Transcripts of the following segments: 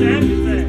everything.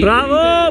Браво!